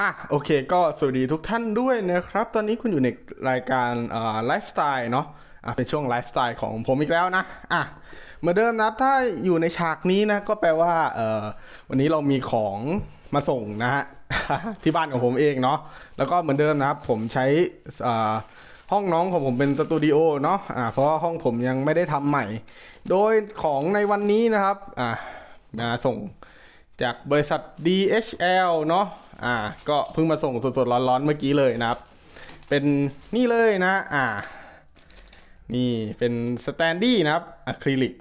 อะโอเคก็สวัสดีทุกท่านด้วยนะครับ ตอนนี้คุณอยู่ในรายการไลฟ์สไตล์เนาะอะเป็นช่วงไลฟ์สไตล์ของผมอีกแล้วนะอะเหมือนเดิมนะครับ ถ้าอยู่ในฉากนี้นะก็แปลว่าเออวันนี้เรามีของมาส่งนะฮะที่บ้านของผมเองเนาะแล้วก็เหมือนเดิมนะครับ ผมใช้อ่าห้องน้องของผมเป็นสตูดิโอเนาะอ่าเพราะห้องผมยังไม่ได้ทำใหม่ โดยของในวันนี้นะครับอ่ามาส่ง จากบริษัท DHL เนาะอ่า ก็เพิ่งมาส่งสดๆร้อนๆเมื่อกี้เลยนะครับ เป็นนี่เลยนะ อ่า นี่เป็น standee นะครับอะคริลิก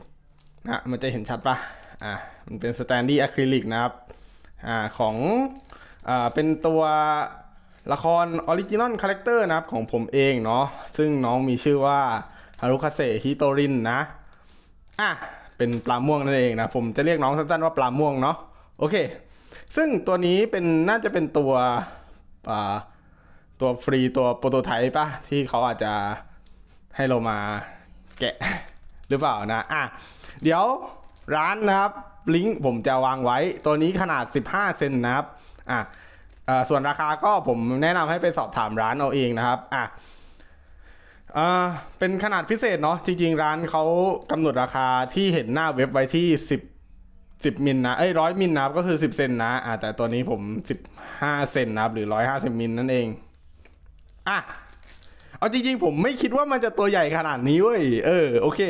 นะมันจะเห็นชัดปะอ่ามันเป็น standee อะคริลิกนะครับ อ่า ของ อ่า เป็นตัวละคร original character นะครับของผมเองเนาะ ซึ่งน้องมีชื่อว่าฮารุคาเซฮิโตรินนะ อะ เป็นปลาม่วงนั่นเองนะ ผมจะเรียกน้องสั้นๆว่าปลาม่วงเนาะ โอเค ซึ่งตัวนี้เป็นน่าจะเป็นตัวตัวฟรีตัวโปรโตไทป์ป่ะ ที่เขาอาจจะให้เรามาแกะหรือเปล่านะอะเดี๋ยวร้านนะครับ ลิงก์ผมจะวางไว้ ตัวนี้ขนาด 15 เซนนะครับอะอ่อส่วนราคาก็ผมแนะนำให้ไปสอบถามร้านเอาเองนะครับอะอ่าเป็นขนาดพิเศษเนาะจริงๆ ร้านเขากำหนดราคาที่เห็นหน้าเว็บไว้ที่ 10 10มิลนะเอ้ยร้อยมิลนะครับก็คือ10เซนนะอ่าแต่ตัวนี้ผม15เซนนะครับ หรือ150มิลนั่นเองอะเอาจริงๆ ผมไม่คิดว่ามันจะตัวใหญ่ขนาดนี้เว้ยเออโอเค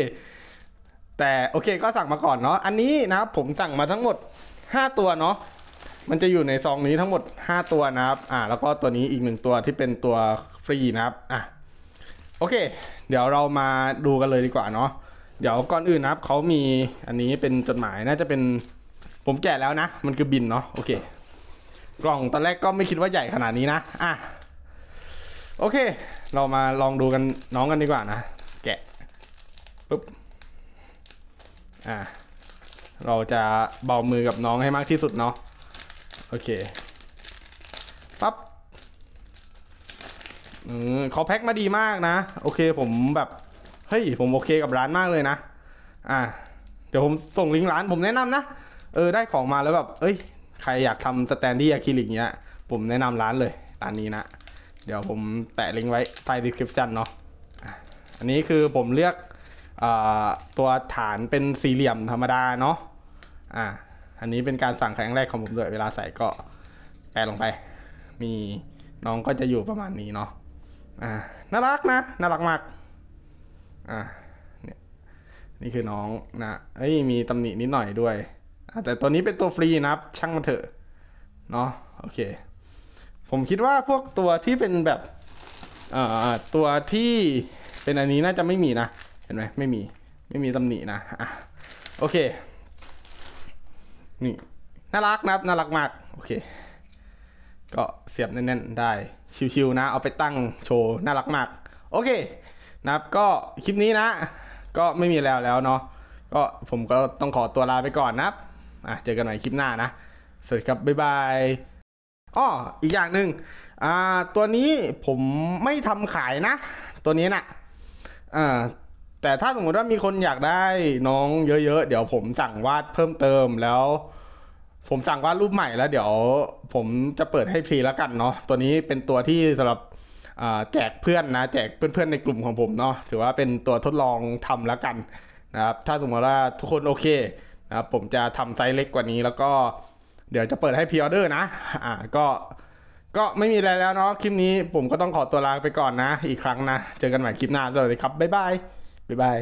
แต่โอเคก็สั่งมาก่อนเนาะอันนี้นะครับผมสั่งมาทั้งหมด5ตัวเนาะมันจะอยู่ในซองนี้ทั้งหมด 5 ตัวนะครับ อ่า แล้วก็ตัวนี้อีกหนึ่งตัวที่เป็นตัวฟรีนะครับ อะ โอเค เดี๋ยวเรามาดูกันเลยดีกว่าเนาะ เดี๋ยวก่อนอื่นนะครับเขามีอันนี้เป็นจดหมายน่าจะเป็นผมแกะแล้วนะ มันคือบินเนาะโอเค กล่องตอนแรกก็ไม่คิดว่าใหญ่ขนาดนี้นะอะโอเค เรามาลองดูกันน้องกันดีกว่านะ แกะปุ๊บอะเราจะเบามือกับน้องให้มากที่สุดเนาะโอเคปั๊บอืมเขาแพ็คมาดีมากนะ โอเคผมแบบ เฮ้ยผมโอเคกับร้านมากเลยนะ อ่า เดี๋ยวผมส่งลิงก์ร้านผมแนะนำนะ เออได้ของมาแล้วแบบ เอ้ย ใครอยากทำสแตนดี้อะคริลิกเนี้ย ผมแนะนำร้านเลยร้านนี้นะ เดี๋ยวผมแตะลิงก์ไว้ใต้ description เนาะ อันนี้คือผมเลือกอตัวฐานเป็นสี่เหลี่ยมธรรมดาเนาะ อ่า อันนี้เป็นการสั่งครั้งแรกของผมด้วยเวลาใส่ก็แปะลงไป มีน้องก็จะอยู่ประมาณนี้เนาะ อ่า น่ารักนะ น่ารักมาก อ่าเนี่ยนี่คือน้องนะเอ้ยมีตำหนินิดหน่อยด้วยแต่ตัวนี้เป็นตัวฟรีนะครับช่างมันเถอะเนาะโอเค ผมคิดว่าพวกตัวที่เป็นแบบเอ่อตัวที่เป็นอันนี้น่าจะไม่มีนะ เห็นไหมไม่มีไม่มีตำหนินะอะโอเค นี่น่ารักนะครับน่ารักมากโอเค ก็เสียบแน่นๆได้ชิวๆนะ เอาไปตั้งโชว์น่ารักมาก โอเค นะครับก็คลิปนี้นะ ก็ไม่มีแล้วแล้วเนาะก็ผมก็ต้องขอตัวลาไปก่อนนะครับอะเจอกันใหม่คลิปหน้านะ สวัสดีครับ บ๊ายบายอ้ออีกอย่างหนึ่งอ่าตัวนี้ผมไม่ทำขายนะ ตัวนี้นะ่ะอ่าแต่ถ้าสมมติว่ามีคนอยากได้น้องเยอะๆ เดี๋ยวผมสั่งวาดเพิ่มเติมแล้ว ผมสั่งวาดรูปใหม่แล้ว เดี๋ยวผมจะเปิดให้ฟรีแล้วกันเนาะตัวนี้เป็นตัวที่สำหรับ แจกเพื่อนนะแจกเพื่อนๆในกลุ่มของผมเนาะถือว่าเป็นตัวทดลองทำแล้วกันนะครับถ้าสมมติว่าทุกคนโอเคนะครับผมจะทำไซส์เล็กกว่านี้แล้วก็เดี๋ยวจะเปิดให้ pre-order นะอ่าก็ก็ไม่มีอะไรแล้วเนาะคลิปนี้ผมก็ต้องขอตัวลาไปก่อนนะ อีกครั้งนะ เจอกันใหม่คลิปหน้าสวัสดีครับบ๊ายบายบ๊ายบาย